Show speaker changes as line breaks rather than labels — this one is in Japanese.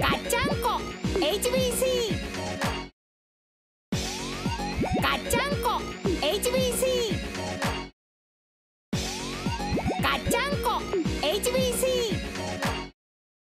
ガッチャンコ。HBC ガッチャンコ。